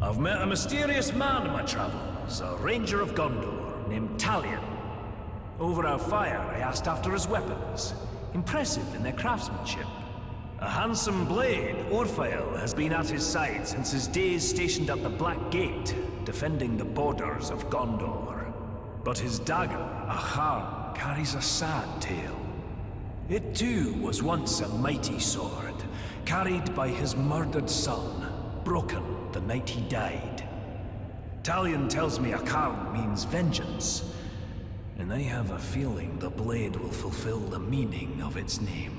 I've met a mysterious man in my travels, a ranger of Gondor named Talion. Over our fire, I asked after his weapons. Impressive in their craftsmanship. A handsome blade, Urfael, has been at his side since his days stationed at the Black Gate, defending the borders of Gondor. But his dagger, Acharn, carries a sad tale. It too was once a mighty sword, carried by his murdered son, broken the night he died. Talion tells me Acharn means vengeance, and I have a feeling the blade will fulfill the meaning of its name.